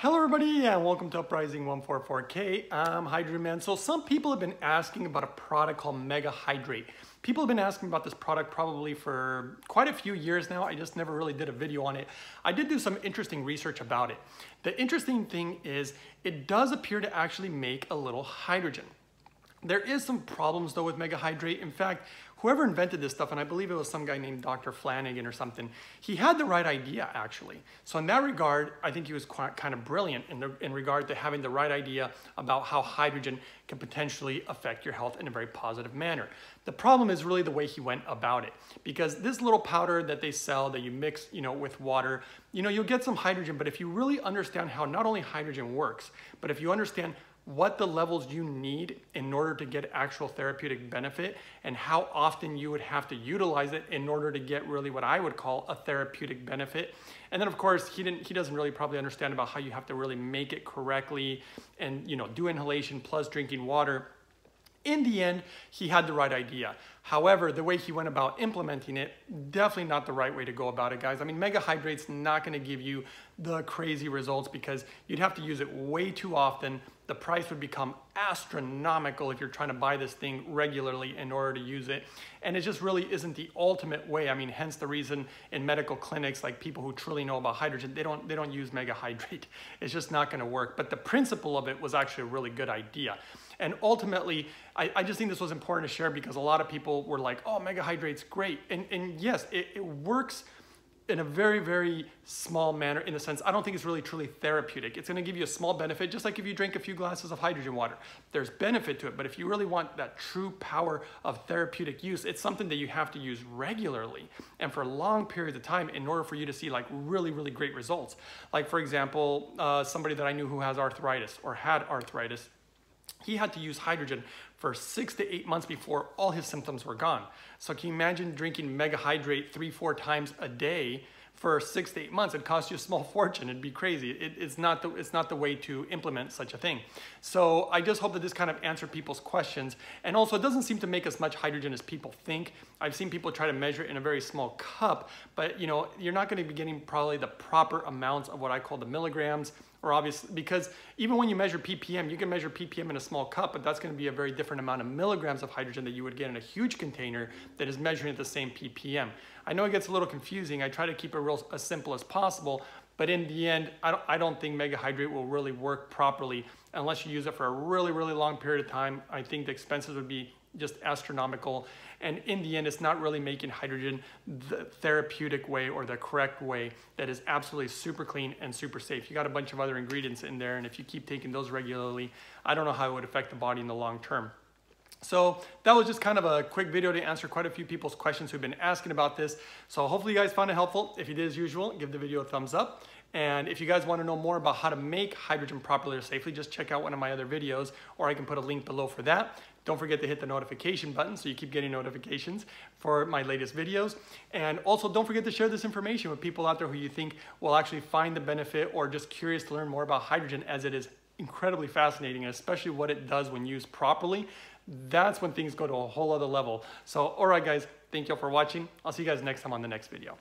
Hello everybody and welcome to Uprising 144K. I'm Hydrogen Man. So some people have been asking about a product called Mega Hydrate. People have been asking about this product probably for quite a few years now. I just never really did a video on it. I did do some interesting research about it. The interesting thing is it does appear to actually make a little hydrogen. There is some problems though with Mega Hydrate. In fact, whoever invented this stuff, and I believe it was some guy named Dr. Flanagan or something, he had the right idea actually. So in that regard, I think he was quite, kind of brilliant in, the, in regard to having the right idea about how hydrogen can potentially affect your health in a very positive manner. The problem is really the way he went about it because this little powder that they sell that you mix, you know, with water, you know, you'll get some hydrogen, but if you really understand how not only hydrogen works, but if you understand what the levels you need in order to get actual therapeutic benefit and how often you would have to utilize it in order to get really what I would call a therapeutic benefit. And then of course, he didn't he doesn't really probably understand about how you have to really make it correctly and you know, do inhalation plus drinking water. In the end, he had the right idea. However, the way he went about implementing it, definitely not the right way to go about it, guys. I mean, Mega Hydrate's not gonna give you the crazy results because you'd have to use it way too often the price would become astronomical if you're trying to buy this thing regularly in order to use it. And it just really isn't the ultimate way. I mean, hence the reason in medical clinics, like people who truly know about hydrogen, they don't, they don't use mega hydrate. It's just not gonna work. But the principle of it was actually a really good idea. And ultimately, I, I just think this was important to share because a lot of people were like, oh, mega hydrate's great. And, and yes, it, it works in a very, very small manner in the sense, I don't think it's really truly therapeutic. It's gonna give you a small benefit, just like if you drink a few glasses of hydrogen water. There's benefit to it, but if you really want that true power of therapeutic use, it's something that you have to use regularly and for long periods of time in order for you to see like really, really great results. Like for example, uh, somebody that I knew who has arthritis or had arthritis, he had to use hydrogen for six to eight months before all his symptoms were gone. So can you imagine drinking mega hydrate three, four times a day for six to eight months? It'd cost you a small fortune. It'd be crazy. It, it's, not the, it's not the way to implement such a thing. So I just hope that this kind of answered people's questions. And also it doesn't seem to make as much hydrogen as people think. I've seen people try to measure it in a very small cup, but you know, you're not gonna be getting probably the proper amounts of what I call the milligrams or obviously because even when you measure ppm you can measure ppm in a small cup but that's going to be a very different amount of milligrams of hydrogen that you would get in a huge container that is measuring at the same ppm i know it gets a little confusing. I try to keep it real as simple as possible but in the end i don't, I don't think mega hydrate will really work properly unless you use it for a really really long period of time. I think the expenses would be just astronomical. And in the end, it's not really making hydrogen the therapeutic way or the correct way that is absolutely super clean and super safe. You got a bunch of other ingredients in there, and if you keep taking those regularly, I don't know how it would affect the body in the long term. So that was just kind of a quick video to answer quite a few people's questions who've been asking about this. So hopefully you guys found it helpful. If you did as usual, give the video a thumbs up. And if you guys want to know more about how to make hydrogen properly or safely, just check out one of my other videos, or I can put a link below for that. Don't forget to hit the notification button so you keep getting notifications for my latest videos. And also don't forget to share this information with people out there who you think will actually find the benefit or just curious to learn more about hydrogen as it is incredibly fascinating, especially what it does when used properly. That's when things go to a whole other level. So, all right, guys, thank you all for watching. I'll see you guys next time on the next video.